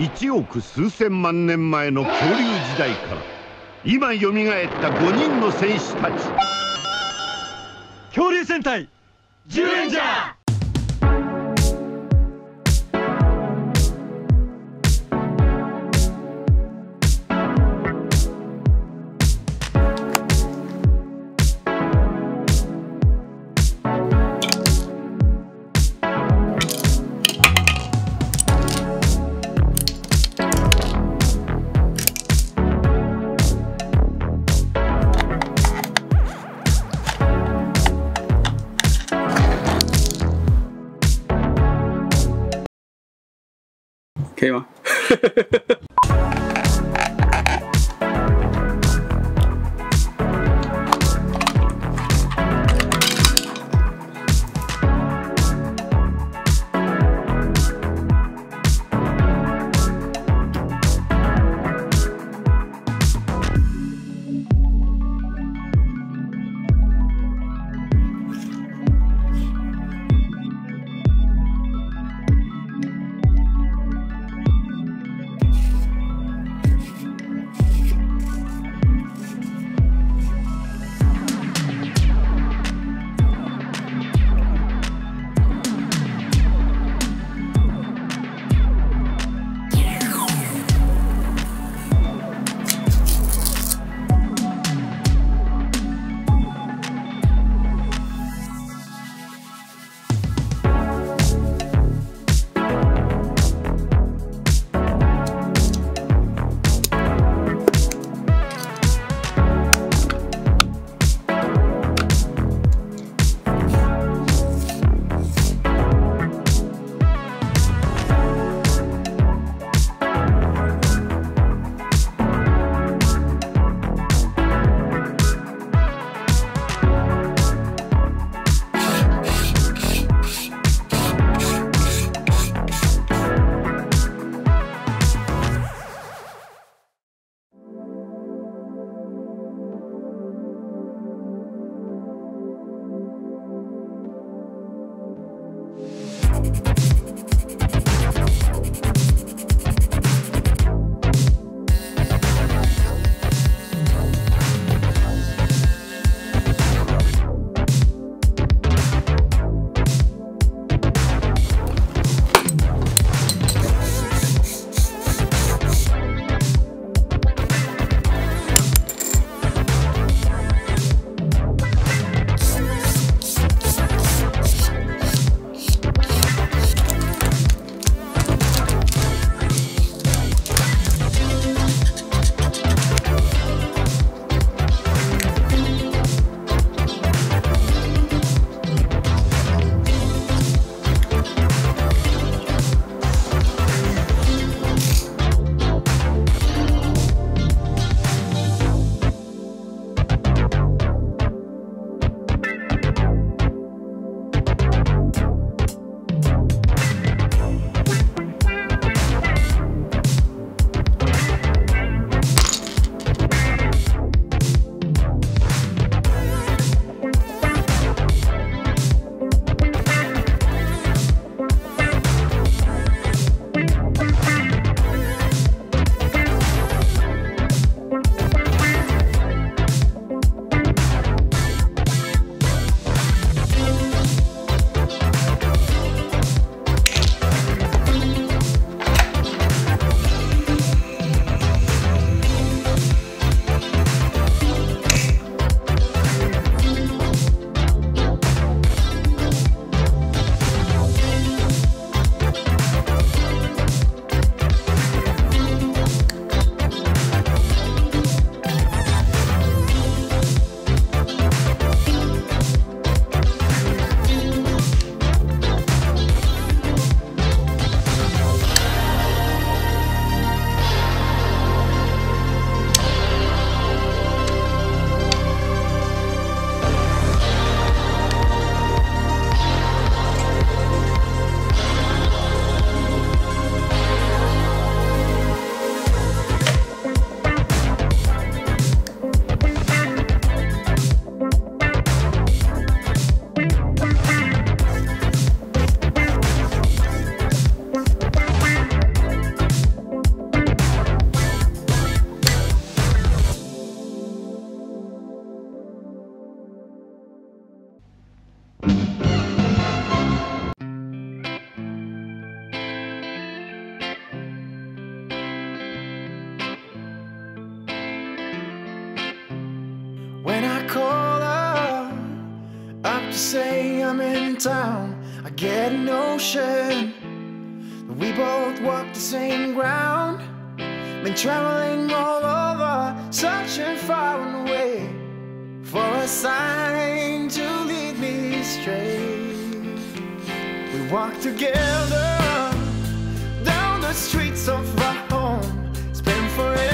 1億数千万年前の恐竜時代から今よみがえった5人の戦士たち。恐竜戦隊ジュレンジャー可以吗？Get a notion. We both walk the same ground. Been traveling all over, searching far and away for a sign to lead me straight. We walk together down the streets of our home. It's been forever,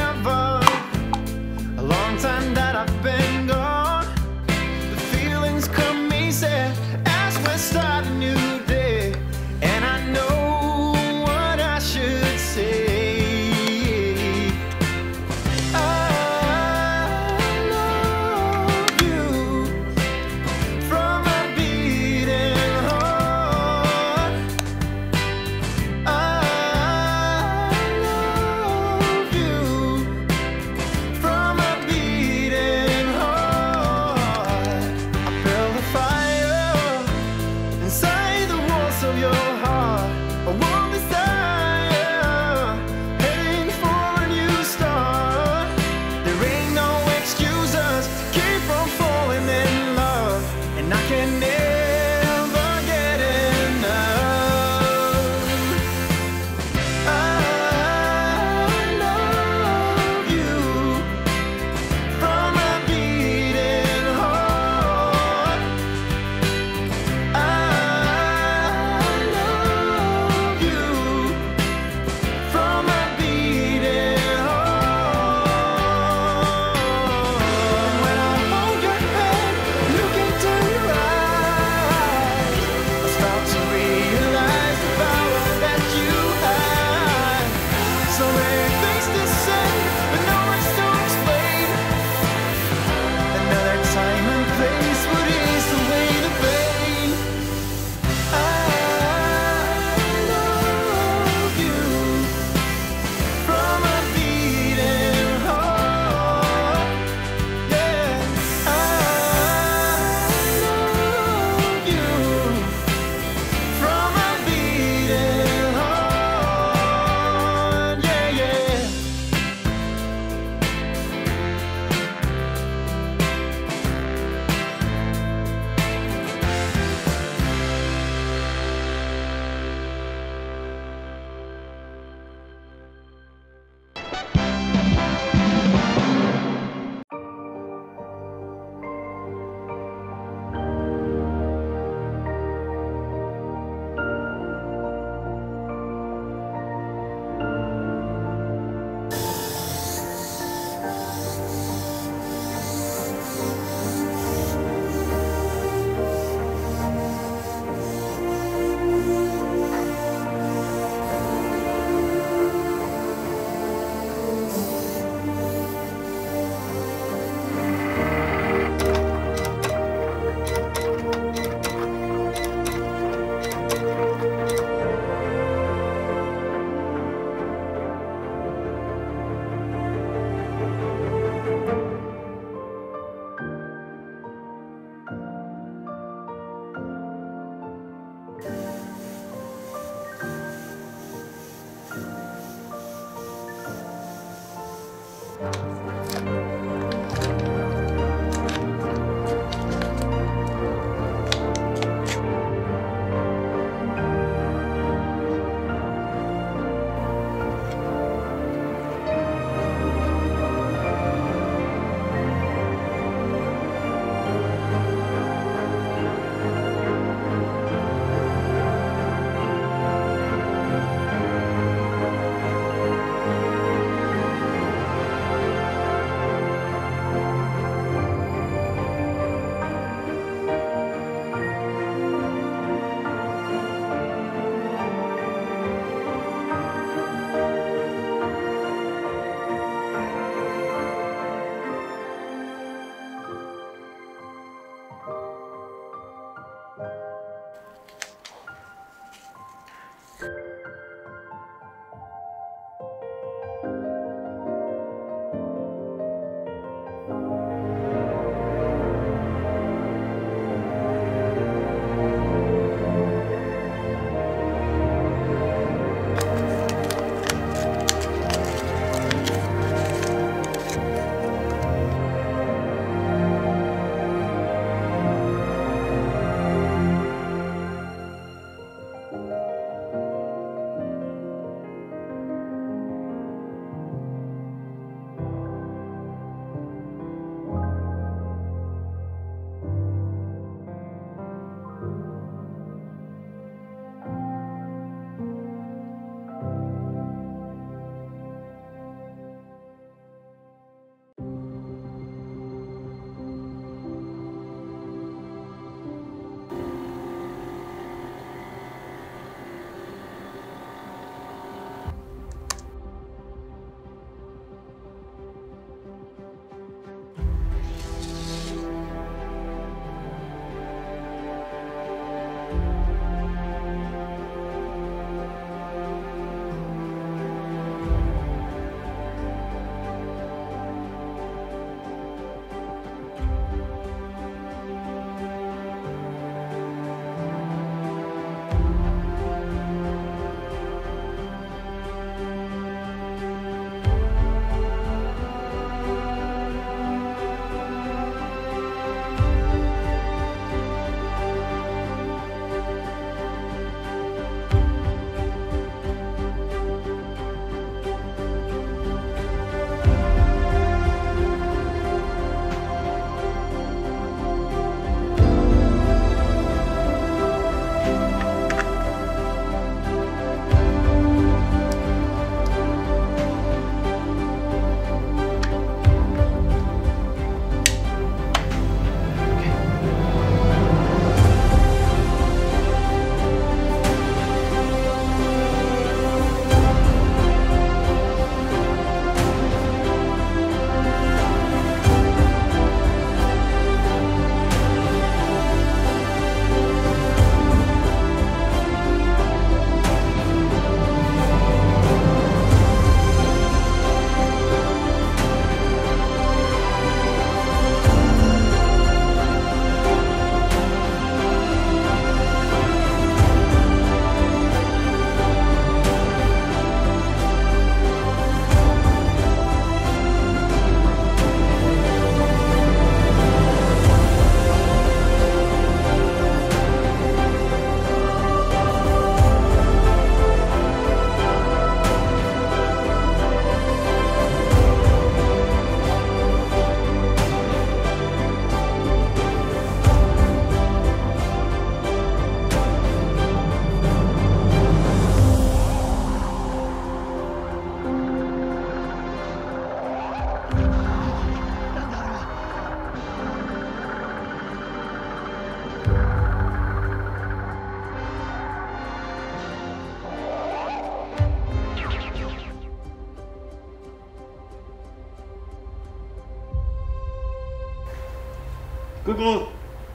哥哥，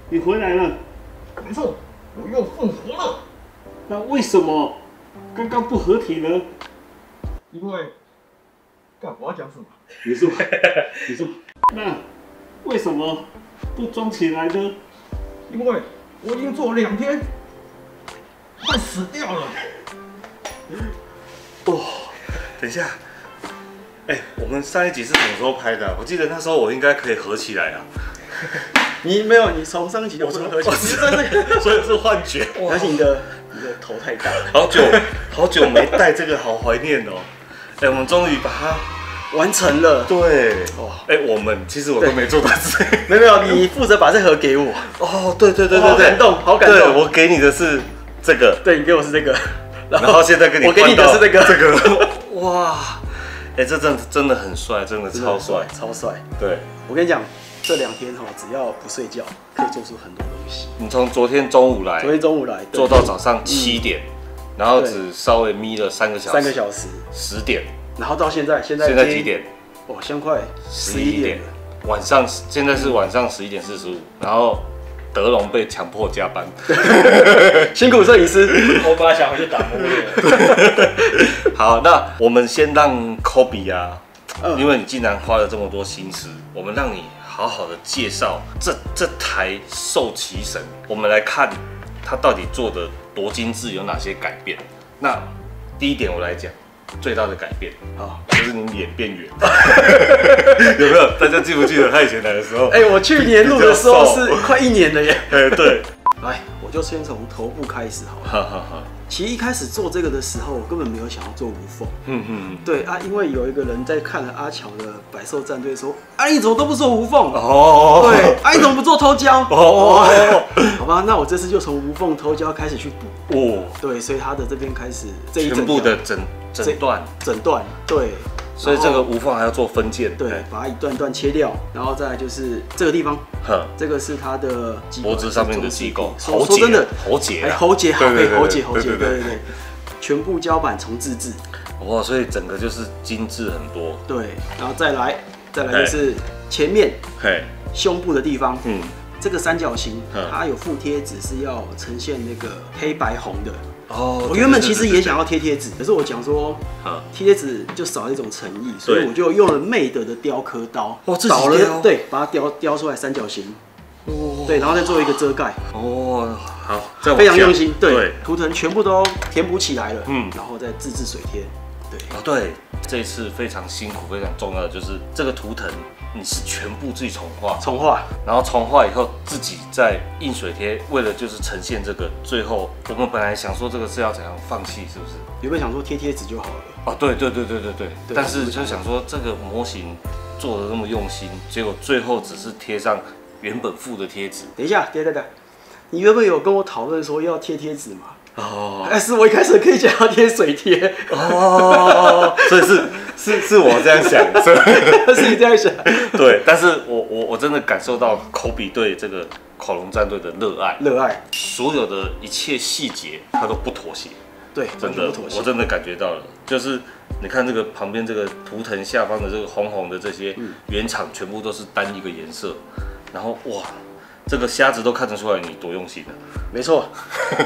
你回来了。没错，我又复活了。那为什么刚刚不合体呢？因为，干我要讲什么？你说，你说，那为什么不装起来呢？因为我已经做了两天，快死掉了。哦等一下，哎、我们上一集是什么时候拍的啊、我记得那时候我应该可以合起来啊，你没有，你从上一集就不能合起来，你真的，所以是幻觉。而且你的你的头太大了，好久好久没戴这个，好怀念哦。哎、我们终于把它完成了。对，哇哎、我们其实我都没做到这。没有没有，你负责把这盒给我，哦，对对对对对，好感动好感动对我给你的是这个，对你给我是这个，然后现在跟你我给你的是这个这个，哇，哎、这真的真的很帅，真的超帅。超帅。对，我跟你讲，这两天哈，只要不睡觉，可以做出很多东西。你从昨天中午来昨天中午来做到早上七点，然后只稍微眯了三个小时，三个小时，十点，然后到现在，现在现在几？点？哦，现在快十一点晚上现在是晚上十一点四十五，然后德龙被强迫加班，辛苦摄影师。我本来想回去打魔猎，好，那我们先让 Kobe 啊，嗯因为你竟然花了这么多心思，我们让你好好的介绍这这台兽骑神，我们来看它到底做的多精致，有哪些改变。那第一点我来讲，最大的改变好，就是你脸变圆，有没有？大家记不记得他以前来的时候？哎，我去年录的时候是快一年了耶。哎，对，来，我就先从头部开始好了。其实一开始做这个的时候，我根本没有想要做无缝。嗯嗯，对啊，因为有一个人在看了阿乔的百兽战队说，啊你怎么都不做无缝？哦，对，啊你怎么不做偷胶？哦好吧，那我这次就从无缝偷胶开始去补。哦，对，所以他的这边开始这一整全部的诊诊断，诊断，对，所以这个无缝还要做分件，对，把它一段段切掉，然后再来就是这个地方，哼，这个是它的脖子上面的机构，说喉结说真的，喉结啊，哎喉结好，对喉结喉结，对对对全部胶板重自制，哇，所以整个就是精致很多，对，然后再来再来就是前面嘿，胸部的地方，嗯，这个三角形嗯它有附贴纸是要呈现那个黑白红的。哦我原本其实也想要贴贴纸，可是我讲说啊，贴贴纸就少了一种诚意，所以我就用了妹德的雕刻刀，哦自己对，把它雕雕出来三角形，哦。对，然后再做一个遮盖，哦，好，非常用心，对对，，图腾全部都填补起来了，嗯然后再自制水贴，对，哦对，这一次非常辛苦，非常重要的就是这个图腾你是全部自己重画，重画，然后重画以后自己再印水贴，为了就是呈现这个，最后我们本来想说这个是要怎样放弃，是不是？有没有想说贴贴纸就好了？哦，对对对对对对，对但是就想说这个模型做的那么用心，结果最后只是贴上原本附的贴纸。等一下，等一下等，你原本有跟我讨论说要贴贴纸吗？哦。还是我一开始可以讲要贴水贴，哦，所以是是是我这样想，所以。是你这样想？对，但是我我我真的感受到科比对这个恐龙战队的热爱，热爱，所有的一切细节他都不妥协。对，真的我。真的感觉到了，就是你看这个旁边这个图腾下方的这个红红的这些嗯。原厂全部都是单一个颜色，然后哇，这个瞎子都看得出来你多用心了。没错，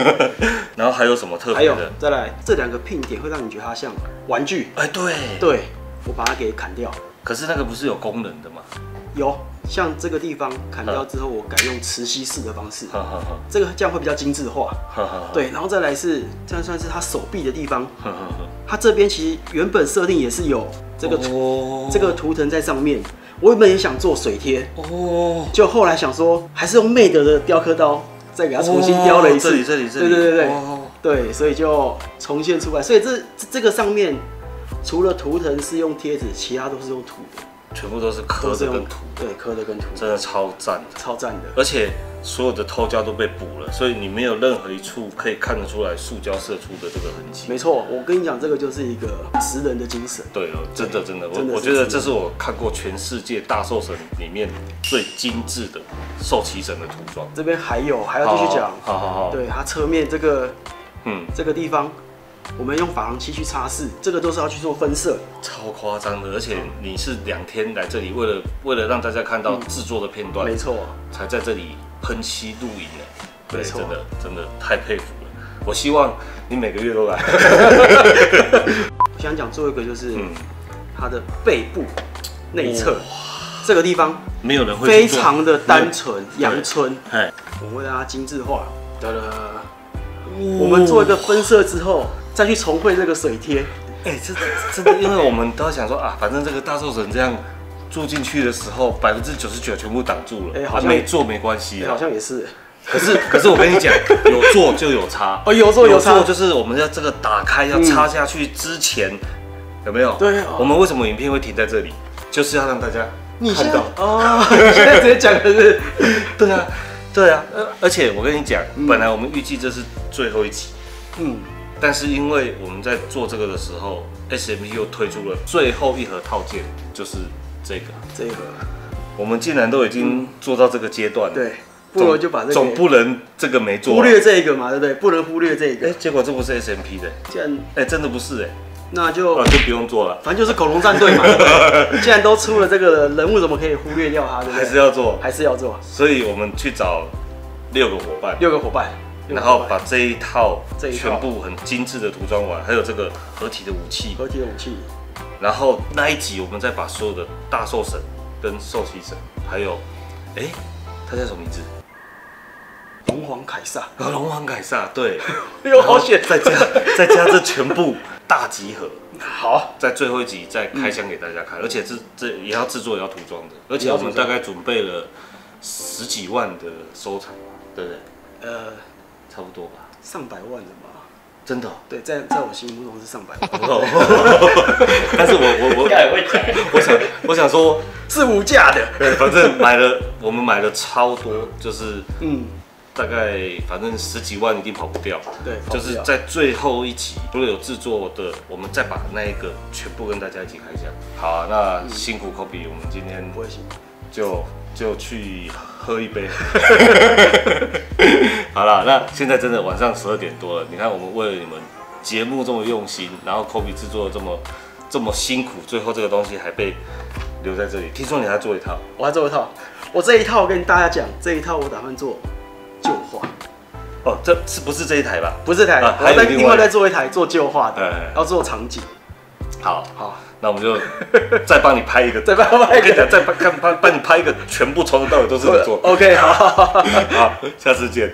然后还有什么特还有别的？再来这两个拼点会让你觉得它像玩具，哎，对，对我把它给砍掉。可是那个不是有功能的吗？有像这个地方砍嗯掉之后，我改用磁吸式的方式，这个这样会比较精致化。对，然后再来是这样算是它手臂的地方，它这边其实原本设定也是有这个这个图腾在上面。我原本也想做水贴，哦，就后来想说还是用魅德的雕刻刀再给它重新雕了一次。哦这里这里这里，对对对对、哦。对，所以就重现出来。所以这这这个上面除了图腾是用贴纸，其他都是用土的，全部都是刻都是用的跟土，对刻的跟土，真的超赞的。超赞的。而且所有的偷胶都被补了，所以你没有任何一处可以看得出来塑胶射出的这个痕迹。没错，我跟你讲，这个就是一个食人的精神。对哦，真的真的，真的我我觉得这是我看过全世界大兽神里面最精致的兽骑神的涂装。这边还有还要继续讲，好好好，对它侧面这个嗯，这个地方，我们用珐琅漆去擦拭，这个都是要去做分色。超夸张的，而且你是两天来这里，为了为了让大家看到制作的片段，没错，才在这里喷漆录影的，对，真的真的太佩服了。我希望你每个月都来。我想讲最后一个就是嗯，它的背部内侧这个地方没有人会非常的单纯阳春，哎，我们为大家精致化。哒哒，我们做一个分色之后，再去重绘这个水贴。哎，这真的，因为我们都想说啊，反正这个大寿神这样住进去的时候，百分之九十九全部挡住了，哎好像没做没关系好像也是，可是可是我跟你讲，有做就有差，哦有做有差。就是我们要这个打开要插下去之前，有没有？对哦。我们为什么影片会停在这里？就是要让大家看到。哦，你现在直接讲的是，对啊，对啊，而，而且我跟你讲，本来我们预计这是最后一集，嗯，但是因为我们在做这个的时候，SMP 又推出了最后一盒套件，就是这个。这个我们既然都已经做到这个阶段了，对，不，如就把这个总不能这个没做。啊忽略这个嘛，对不对？不能忽略这哎、个，结果这不是 SMP 的，既然哎、真的不是哎、那就啊，就不用做了，反正就是恐龙战队嘛，对不对？既然都出了这个人物，怎么可以忽略掉它？对不对？还是要做，还是要做。所以我们去找六个伙伴，六个伙伴，然后把这一套这全部很精致的涂装完，还有这个合体的武器，合体的武器，然后那一集我们再把所有的大兽神跟兽骑神，还有，哎、他叫什么名字？龙皇凯撒，啊，龙皇凯撒，对，又好险，再加再加这全部大集合，好，在最后一集再开箱给大家看，而且这这也要制作也要涂装的，而且我们大概准备了十几万的收藏，对不对？呃，差不多吧，上百万的吧？真的？哦、对，在在我心目中是上百万，但是我我我应该也会讲。我想我想说，是无价的，对，反正买了我们买了超多，就是嗯，大概反正十几万一定跑不掉。对，就是在最后一集，除了有制作的，我们再把那一个全部跟大家一起开箱。好啊，那辛苦 Kobe，我们今天不会行，就就去喝一杯。好了，那现在真的晚上十二点多了，你看我们为了你们节目这么用心，然后 Kobe 制作的这么这么辛苦，最后这个东西还被留在这里。听说你还做一套，我还做一套，我这一套我跟大家讲，这一套我打算做旧画，哦，这是不是这一台吧？不是台，啊我要再还有另外再做一台做旧画的哎，要做场景，好，好，那我们就再帮你拍一个，再帮我拍一个。我跟你讲，再帮看帮帮你拍一个，全部从头到尾都是你做。OK，好。好，下次见，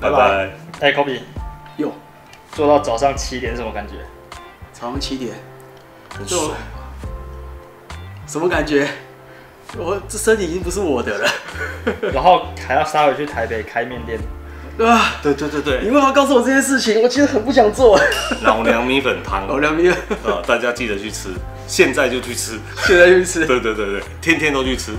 拜拜。拜。哎，Kobe，哟，做到早上七点是什么感觉？早上七点，很爽。什么感觉？我这身体已经不是我的了，然后还要杀回去台北开面店，对吧？对对对对，你为什么要告诉我这件事情？我其实很不想做。老娘米粉汤老娘米，啊，大家记得去吃，现在就去吃。现在就去吃。对对对对，天天都去吃。